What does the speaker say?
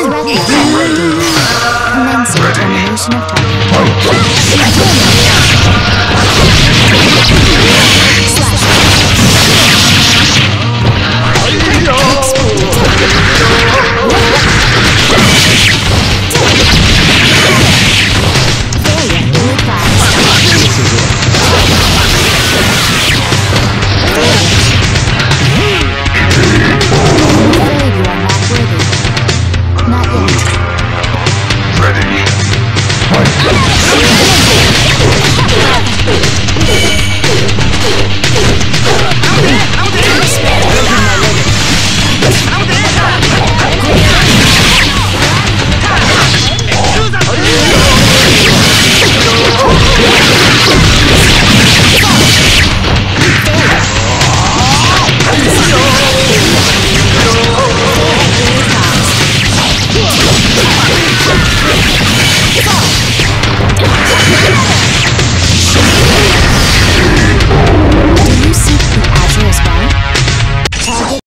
Directive activated. Commencing termination of target.